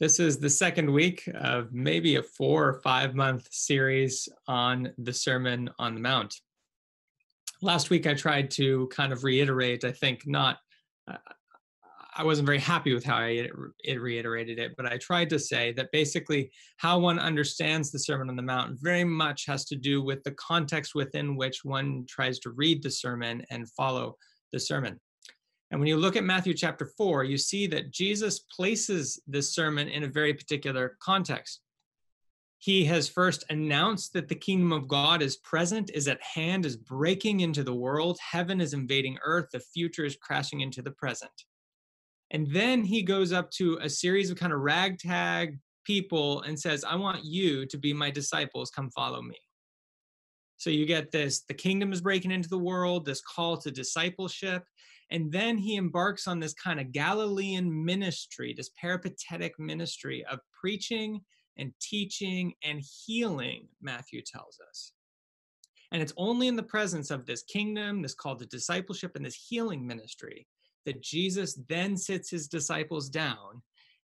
This is the second week of maybe a four or five month series on the Sermon on the Mount. Last week, I tried to kind of reiterate, I think, not, uh, I wasn't very happy with how I it reiterated it, but I tried to say that basically how one understands the Sermon on the Mount very much has to do with the context within which one tries to read the sermon and follow the sermon. And when you look at Matthew chapter 4, you see that Jesus places this sermon in a very particular context. He has first announced that the kingdom of God is present, is at hand, is breaking into the world. Heaven is invading earth. The future is crashing into the present. And then he goes up to a series of kind of ragtag people and says, I want you to be my disciples. Come follow me. So you get this the kingdom is breaking into the world, this call to discipleship. And then he embarks on this kind of Galilean ministry, this peripatetic ministry of preaching and teaching and healing, Matthew tells us. And it's only in the presence of this kingdom, this call to discipleship, and this healing ministry that Jesus then sits his disciples down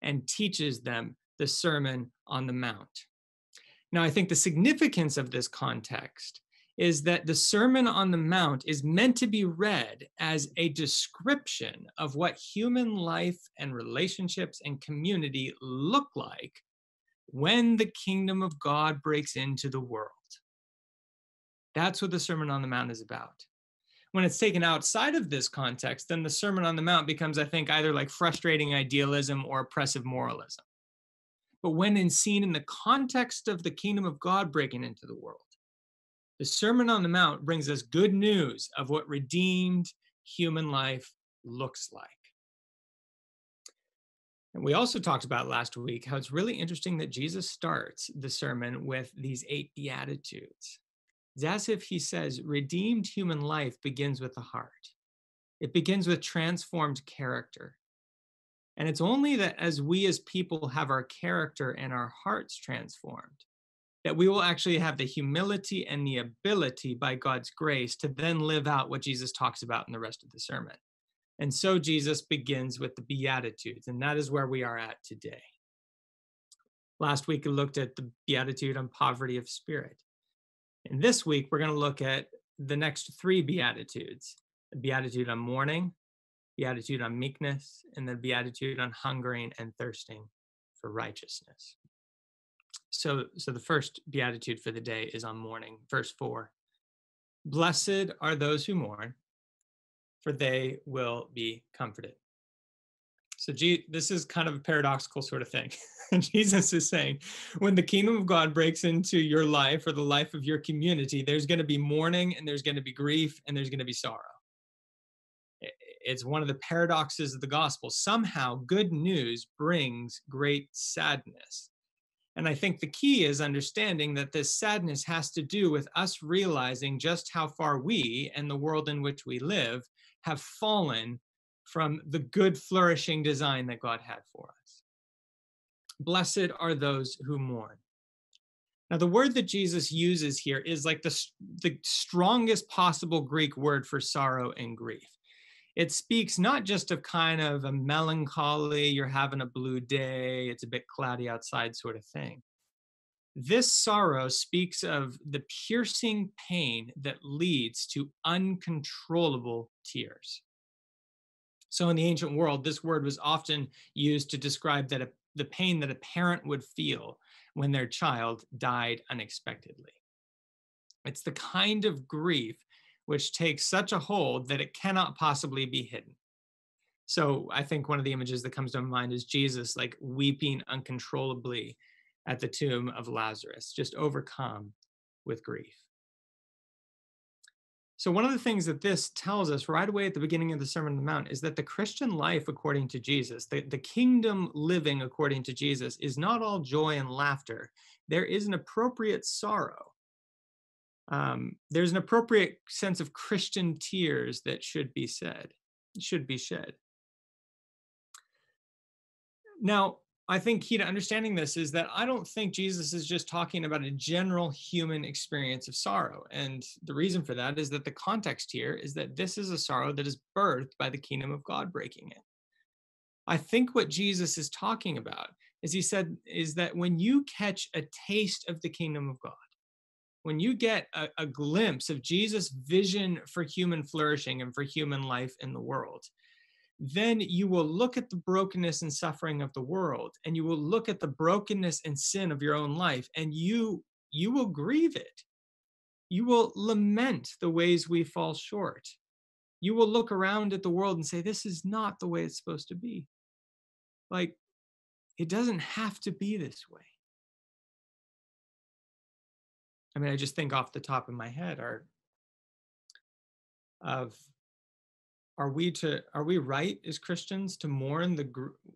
and teaches them the Sermon on the Mount. Now, I think the significance of this context is that the Sermon on the Mount is meant to be read as a description of what human life and relationships and community look like when the kingdom of God breaks into the world. That's what the Sermon on the Mount is about. When it's taken outside of this context, then the Sermon on the Mount becomes, I think, either like frustrating idealism or oppressive moralism. But when in seen in the context of the kingdom of God breaking into the world, the Sermon on the Mount brings us good news of what redeemed human life looks like. And we also talked about last week how it's really interesting that Jesus starts the sermon with these eight Beatitudes. It's as if he says, redeemed human life begins with the heart, it begins with transformed character. And it's only that as we as people have our character and our hearts transformed, that we will actually have the humility and the ability by God's grace to then live out what Jesus talks about in the rest of the sermon. And so Jesus begins with the Beatitudes, and that is where we are at today. Last week, we looked at the Beatitude on poverty of spirit. And this week, we're going to look at the next three Beatitudes the Beatitude on mourning, Beatitude on meekness, and the Beatitude on hungering and thirsting for righteousness. So, so the first beatitude for the day is on mourning, verse four. Blessed are those who mourn, for they will be comforted. So, G- this is kind of a paradoxical sort of thing. Jesus is saying, when the kingdom of God breaks into your life or the life of your community, there's going to be mourning and there's going to be grief and there's going to be sorrow. It's one of the paradoxes of the gospel. Somehow, good news brings great sadness. And I think the key is understanding that this sadness has to do with us realizing just how far we and the world in which we live have fallen from the good, flourishing design that God had for us. Blessed are those who mourn. Now, the word that Jesus uses here is like the, the strongest possible Greek word for sorrow and grief it speaks not just of kind of a melancholy, you're having a blue day, it's a bit cloudy outside sort of thing. This sorrow speaks of the piercing pain that leads to uncontrollable tears. So, in the ancient world, this word was often used to describe that a, the pain that a parent would feel when their child died unexpectedly. It's the kind of grief which takes such a hold that it cannot possibly be hidden. So I think one of the images that comes to mind is Jesus like weeping uncontrollably at the tomb of Lazarus, just overcome with grief. So, one of the things that this tells us right away at the beginning of the Sermon on the Mount is that the Christian life, according to Jesus, the, the kingdom living according to Jesus, is not all joy and laughter. There is an appropriate sorrow um, there's an appropriate sense of Christian tears that should be said, should be shed. Now, I think key to understanding this is that I don't think Jesus is just talking about a general human experience of sorrow. And the reason for that is that the context here is that this is a sorrow that is birthed by the kingdom of God breaking in. I think what Jesus is talking about is he said, is that when you catch a taste of the kingdom of God, when you get a, a glimpse of Jesus' vision for human flourishing and for human life in the world, then you will look at the brokenness and suffering of the world and you will look at the brokenness and sin of your own life and you you will grieve it. You will lament the ways we fall short. You will look around at the world and say this is not the way it's supposed to be. Like it doesn't have to be this way i mean i just think off the top of my head are of are we to are we right as christians to mourn the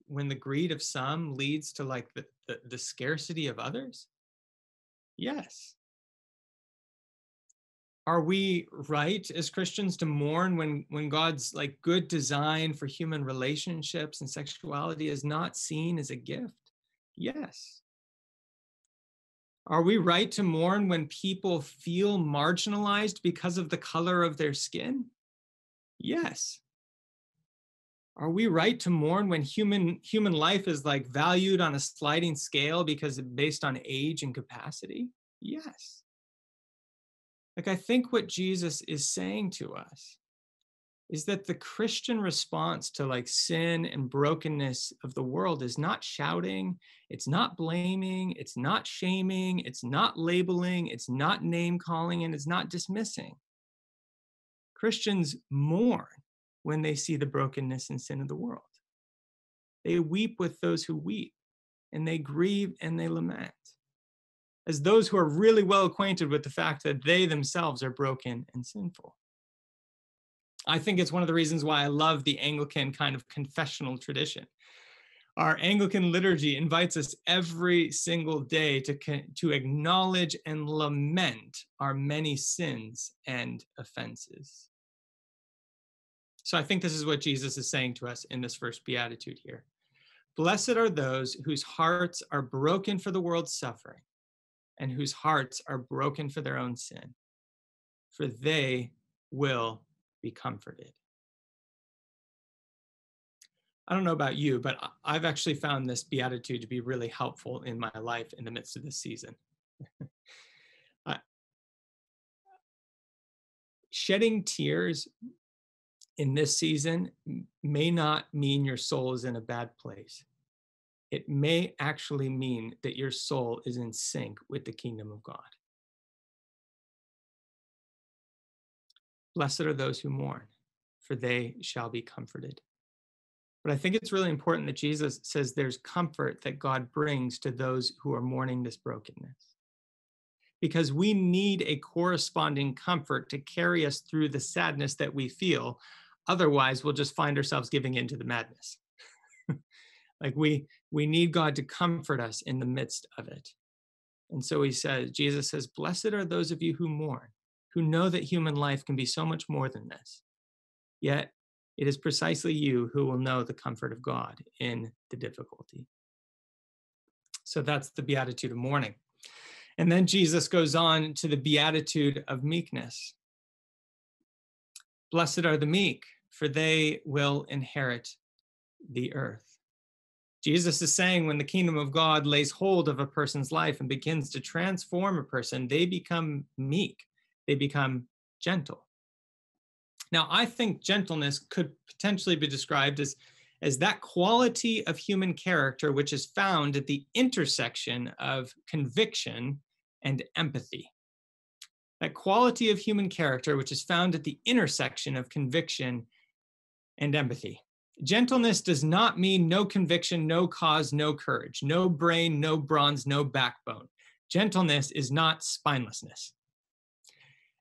when the greed of some leads to like the, the, the scarcity of others? Yes. Are we right as christians to mourn when when god's like good design for human relationships and sexuality is not seen as a gift? Yes are we right to mourn when people feel marginalized because of the color of their skin Yes. Are we right to mourn when human human life is like valued on a sliding scale because based on age and capacity? Yes. Like I think what Jesus is saying to us is that the Christian response to like sin and brokenness of the world is not shouting, it's not blaming, it's not shaming, it's not labeling, it's not name calling, and it's not dismissing. Christians mourn when they see the brokenness and sin of the world. They weep with those who weep, and they grieve and they lament, as those who are really well acquainted with the fact that they themselves are broken and sinful. I think it's one of the reasons why I love the Anglican kind of confessional tradition. Our Anglican liturgy invites us every single day to, to acknowledge and lament our many sins and offenses. So I think this is what Jesus is saying to us in this first beatitude here. Blessed are those whose hearts are broken for the world's suffering and whose hearts are broken for their own sin, for they will be comforted. I don't know about you, but I've actually found this beatitude to be really helpful in my life in the midst of this season. shedding tears in this season may not mean your soul is in a bad place. It may actually mean that your soul is in sync with the kingdom of God. Blessed are those who mourn, for they shall be comforted. But I think it's really important that Jesus says there's comfort that God brings to those who are mourning this brokenness. Because we need a corresponding comfort to carry us through the sadness that we feel Otherwise, we'll just find ourselves giving in to the madness. like we we need God to comfort us in the midst of it. And so he says, Jesus says, Blessed are those of you who mourn, who know that human life can be so much more than this. Yet it is precisely you who will know the comfort of God in the difficulty. So that's the beatitude of mourning. And then Jesus goes on to the beatitude of meekness. Blessed are the meek, for they will inherit the earth. Jesus is saying when the kingdom of God lays hold of a person's life and begins to transform a person, they become meek, they become gentle. Now, I think gentleness could potentially be described as, as that quality of human character which is found at the intersection of conviction and empathy that quality of human character which is found at the intersection of conviction and empathy. Gentleness does not mean no conviction, no cause, no courage, no brain, no bronze, no backbone. Gentleness is not spinelessness.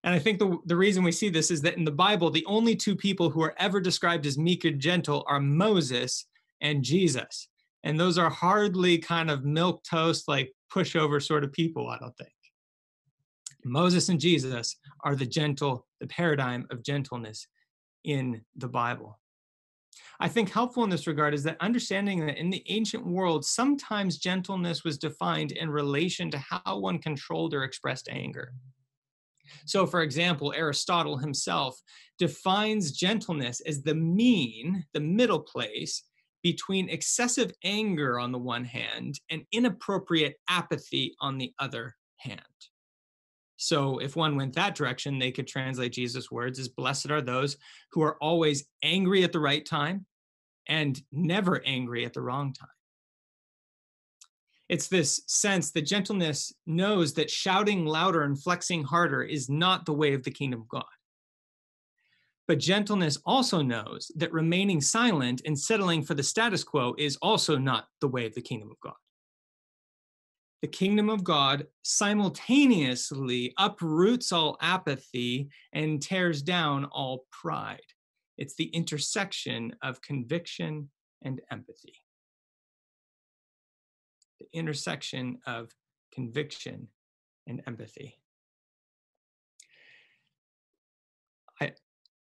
And I think the, the reason we see this is that in the Bible, the only two people who are ever described as meek and gentle are Moses and Jesus. And those are hardly kind of milk toast, like pushover sort of people, I don't think. Moses and Jesus are the gentle, the paradigm of gentleness in the Bible. I think helpful in this regard is that understanding that in the ancient world, sometimes gentleness was defined in relation to how one controlled or expressed anger. So, for example, Aristotle himself defines gentleness as the mean, the middle place between excessive anger on the one hand and inappropriate apathy on the other hand. So, if one went that direction, they could translate Jesus' words as Blessed are those who are always angry at the right time and never angry at the wrong time. It's this sense that gentleness knows that shouting louder and flexing harder is not the way of the kingdom of God. But gentleness also knows that remaining silent and settling for the status quo is also not the way of the kingdom of God. The kingdom of God simultaneously uproots all apathy and tears down all pride. It's the intersection of conviction and empathy. The intersection of conviction and empathy.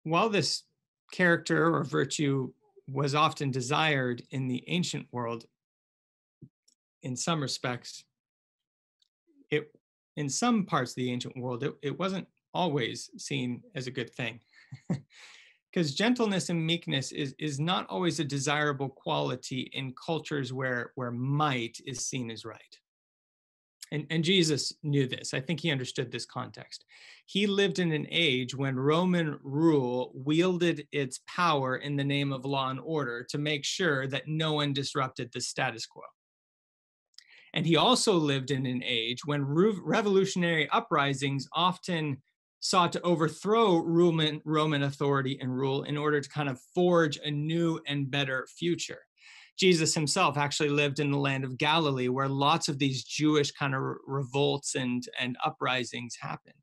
while this character or virtue was often desired in the ancient world, in some respects, it in some parts of the ancient world, it, it wasn't always seen as a good thing. Because gentleness and meekness is, is not always a desirable quality in cultures where, where might is seen as right. And, and Jesus knew this. I think he understood this context. He lived in an age when Roman rule wielded its power in the name of law and order to make sure that no one disrupted the status quo. And he also lived in an age when revolutionary uprisings often sought to overthrow Roman, Roman authority and rule in order to kind of forge a new and better future. Jesus himself actually lived in the land of Galilee, where lots of these Jewish kind of revolts and, and uprisings happened.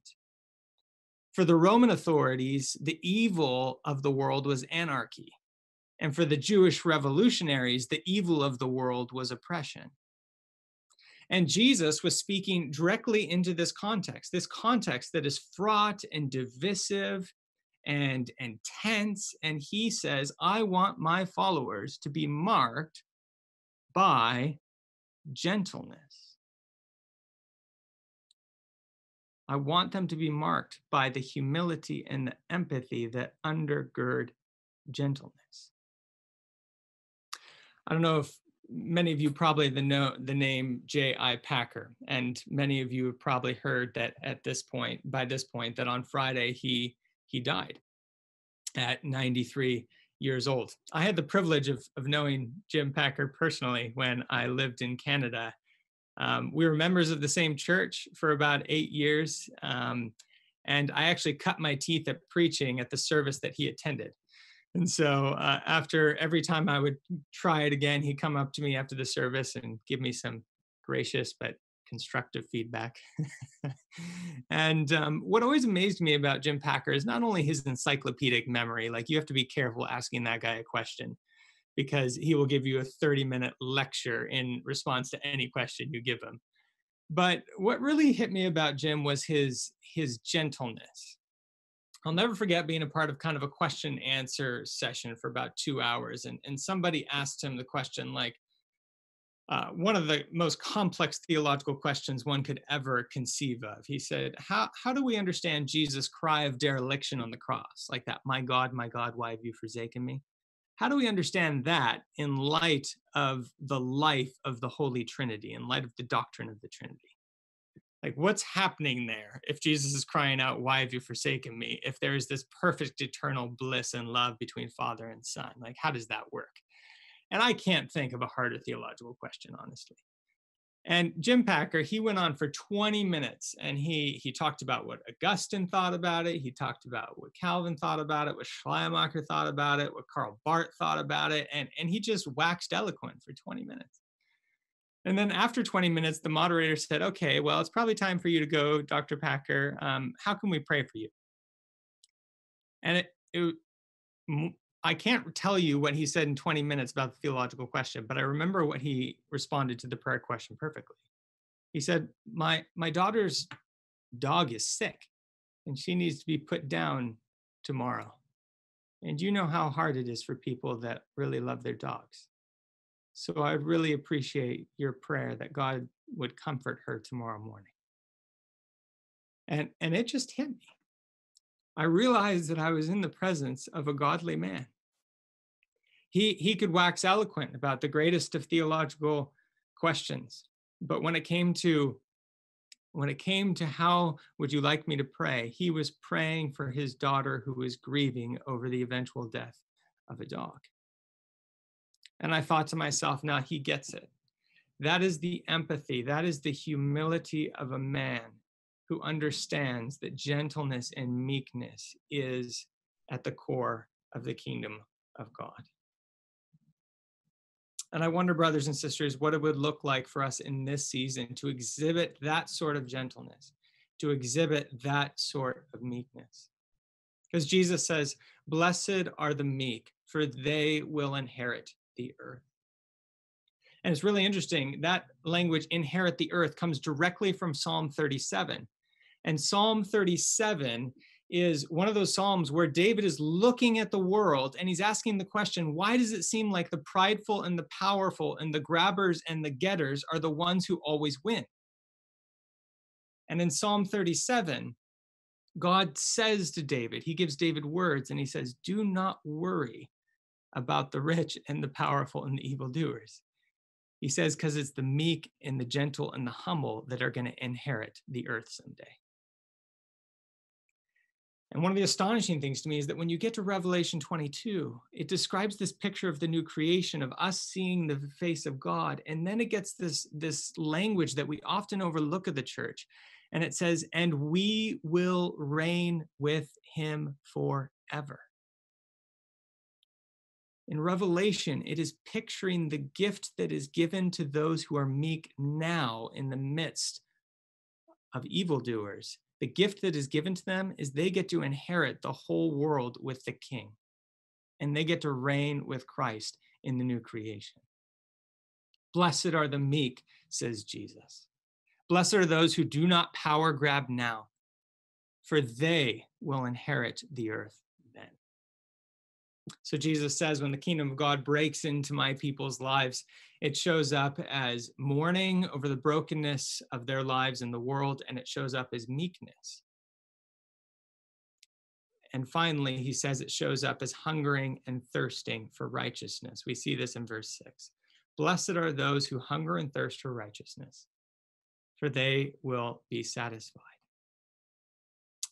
For the Roman authorities, the evil of the world was anarchy. And for the Jewish revolutionaries, the evil of the world was oppression. And Jesus was speaking directly into this context, this context that is fraught and divisive and and tense. And he says i want my followers to be marked by gentleness. I want them to be marked by the humility and the empathy that undergird gentleness. I don't know if many of you probably the know the name j.i packer and many of you have probably heard that at this point by this point that on friday he he died at 93 years old. I had the privilege of, of knowing Jim Packer personally when I lived in Canada. Um, we were members of the same church for about eight years. Um, and I actually cut my teeth at preaching at the service that he attended. And so uh, after every time I would try it again, he'd come up to me after the service and give me some gracious but constructive feedback. and um, what always amazed me about Jim Packer is not only his encyclopedic memory, like you have to be careful asking that guy a question because he will give you a 30 minute lecture in response to any question you give him. But what really hit me about Jim was his his gentleness. I'll never forget being a part of kind of a question answer session for about two hours. And, and somebody asked him the question like, uh, one of the most complex theological questions one could ever conceive of. He said, how, how do we understand Jesus' cry of dereliction on the cross? Like that, my God, my God, why have you forsaken me? How do we understand that in light of the life of the Holy Trinity, in light of the doctrine of the Trinity? Like, what's happening there if Jesus is crying out, Why have you forsaken me? If there is this perfect eternal bliss and love between Father and Son, like, how does that work? And I can't think of a harder theological question, honestly. And Jim Packer, he went on for 20 minutes and he he talked about what Augustine thought about it. He talked about what Calvin thought about it, what Schleiermacher thought about it, what Karl Barth thought about it. And, and he just waxed eloquent for 20 minutes. And then after 20 minutes, the moderator said, okay, well, it's probably time for you to go, Dr. Packer. Um, how can we pray for you? And it, it I can't tell you what he said in 20 minutes about the theological question, but I remember what he responded to the prayer question perfectly. He said, "My my daughter's dog is sick and she needs to be put down tomorrow. And you know how hard it is for people that really love their dogs. So I'd really appreciate your prayer that God would comfort her tomorrow morning." And and it just hit me. I realized that I was in the presence of a godly man He, he could wax eloquent about the greatest of theological questions. But when it came to when it came to how would you like me to pray, he was praying for his daughter who was grieving over the eventual death of a dog. And I thought to myself, now he gets it. That is the empathy, that is the humility of a man who understands that gentleness and meekness is at the core of the kingdom of God. And I wonder, brothers and sisters, what it would look like for us in this season to exhibit that sort of gentleness, to exhibit that sort of meekness. Because Jesus says, Blessed are the meek, for they will inherit the earth. And it's really interesting that language, inherit the earth, comes directly from Psalm 37. And Psalm 37 is one of those Psalms where David is looking at the world and he's asking the question why does it seem like the prideful and the powerful and the grabbers and the getters are the ones who always win? And in Psalm 37, God says to David, he gives David words and he says, Do not worry about the rich and the powerful and the evildoers. He says, because it's the meek and the gentle and the humble that are going to inherit the earth someday. And one of the astonishing things to me is that when you get to Revelation 22, it describes this picture of the new creation, of us seeing the face of God. And then it gets this, this language that we often overlook of the church. And it says, and we will reign with him forever. In Revelation, it is picturing the gift that is given to those who are meek now in the midst of evildoers the gift that is given to them is they get to inherit the whole world with the king, and they get to reign with Christ in the new creation. Blessed are the meek, says Jesus. Blessed are those who do not power grab now, for they will inherit the earth so Jesus says, when the kingdom of God breaks into my people's lives, it shows up as mourning over the brokenness of their lives in the world, and it shows up as meekness. And finally, he says it shows up as hungering and thirsting for righteousness. We see this in verse six. Blessed are those who hunger and thirst for righteousness, for they will be satisfied.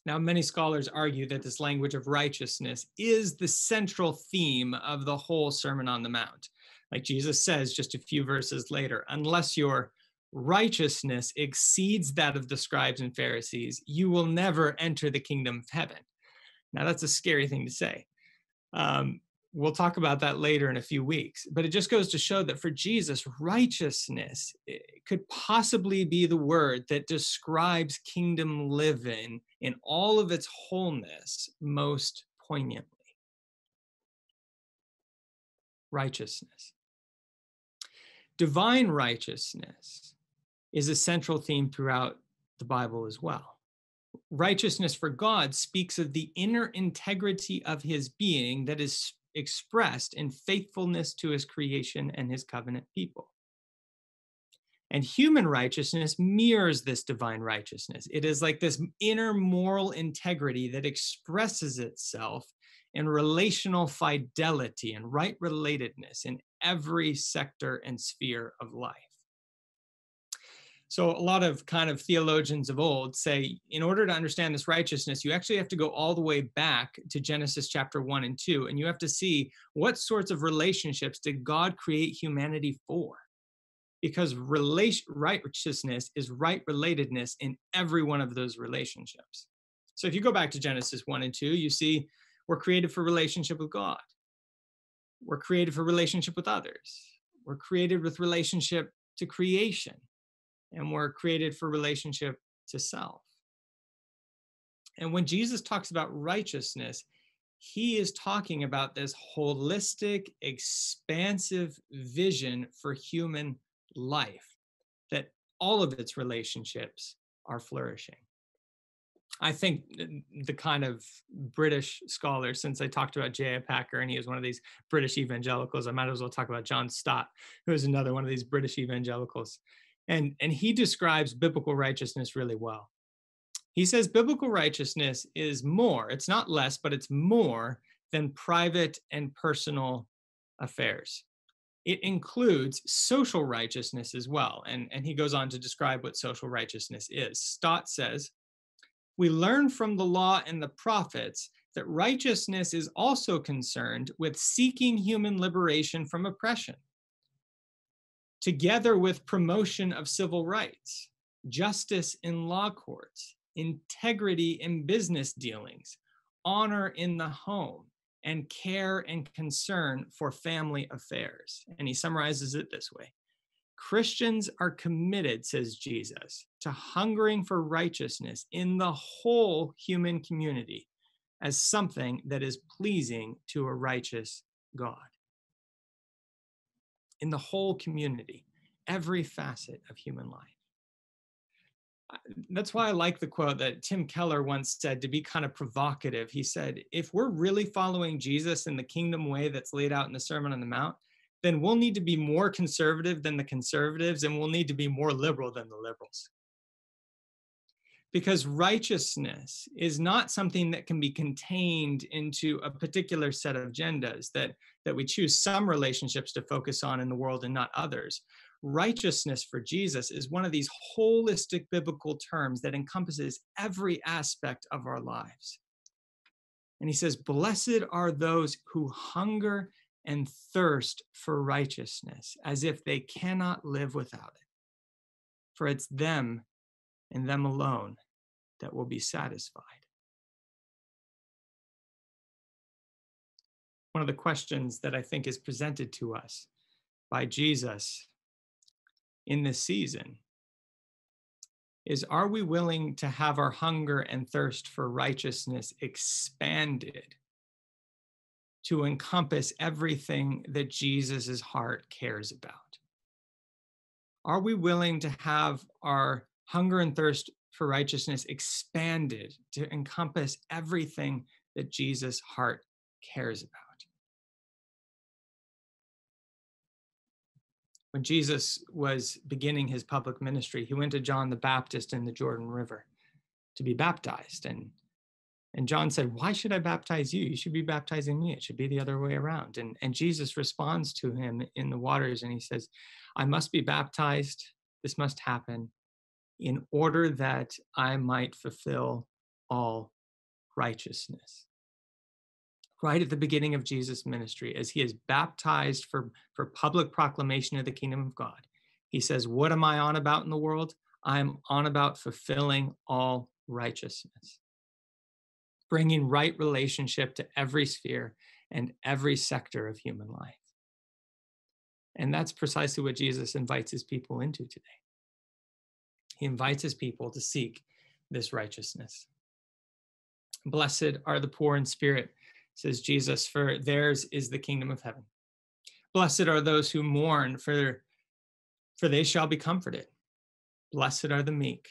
Now, many scholars argue that this language of righteousness is the central theme of the whole Sermon on the Mount. Like Jesus says just a few verses later, unless your righteousness exceeds that of the scribes and Pharisees, you will never enter the kingdom of heaven. Now, that's a scary thing to say. Um, we'll talk about that later in a few weeks. But it just goes to show that for Jesus, righteousness eh, could possibly be the word that describes kingdom living in all of its wholeness most poignantly. Righteousness. Divine righteousness is a central theme throughout the Bible as well righteousness for God speaks of the inner integrity of his being that is expressed in faithfulness to his creation and his covenant people. And human righteousness mirrors this divine righteousness. It is like this inner moral integrity that expresses itself in relational fidelity and right relatedness in every sector and sphere of life. So, a lot of kind of theologians of old say in order to understand this righteousness, you actually have to go all the way back to Genesis chapter one and two, and you have to see what sorts of relationships did God create humanity for? Because relation, righteousness is right relatedness in every one of those relationships. So, if you go back to Genesis one and two, you see we're created for relationship with God, we're created for relationship with others, we're created with relationship to creation and we're created for relationship to self. And when Jesus talks about righteousness, he is talking about this holistic, expansive vision for human life, that all of its relationships are flourishing. I think the kind of British scholar, since I talked about J.I. Packer and he is one of these British evangelicals, I might as well talk about John Stott, who is another one of these British evangelicals and and he describes biblical righteousness really well he says biblical righteousness is more it's not less but it's more than private and personal affairs. It includes social righteousness as well. And, and he goes on to describe what social righteousness is. Stott says, We learn from the law and the prophets that righteousness is also concerned with seeking human liberation from oppression, together with promotion of civil rights, justice in law courts, integrity in business dealings, honor in the home, and care and concern for family affairs. And he summarizes it this way Christians are committed, says Jesus, to hungering for righteousness in the whole human community as something that is pleasing to a righteous God. In the whole community, every facet of human life. That's why I like the quote that Tim Keller once said to be kind of provocative. He said, If we're really following Jesus in the kingdom way that's laid out in the Sermon on the Mount, then we'll need to be more conservative than the conservatives and we'll need to be more liberal than the liberals because righteousness is not something that can be contained into a particular set of agendas that that we choose some relationships to focus on in the world and not others. Righteousness for jesus is one of these holistic biblical terms that encompasses every aspect of our lives. And he says blessed are those who hunger and thirst for righteousness as if they cannot live without it for it's them and them alone that will be satisfied. One of the questions that I think is presented to us by Jesus in this season is Are we willing to have our hunger and thirst for righteousness expanded to encompass everything that Jesus' heart cares about? Are we willing to have our hunger and thirst for righteousness expanded to encompass everything that Jesus' heart cares about. When Jesus was beginning his public ministry, he went to John the Baptist in the Jordan River to be baptized. And, and John said, Why should I baptize you? You should be baptizing me. It should be the other way around. And, and Jesus responds to him in the waters and he says, I must be baptized. This must happen in order that I might fulfill all righteousness. Right at the beginning of Jesus' ministry, as he is baptized for, for public proclamation of the kingdom of God, he says, What am I on about in the world? I'm on about fulfilling all righteousness, bringing right relationship to every sphere and every sector of human life. And that's precisely what Jesus invites his people into today. He invites his people to seek this righteousness. Blessed are the poor in spirit, says Jesus, for theirs is the kingdom of heaven. Blessed are those who mourn, for, for they shall be comforted. Blessed are the meek,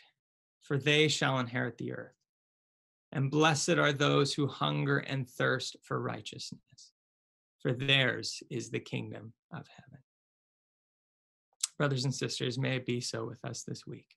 for they shall inherit the earth. And blessed are those who hunger and thirst for righteousness, for theirs is the kingdom of heaven. Brothers and sisters, may it be so with us this week.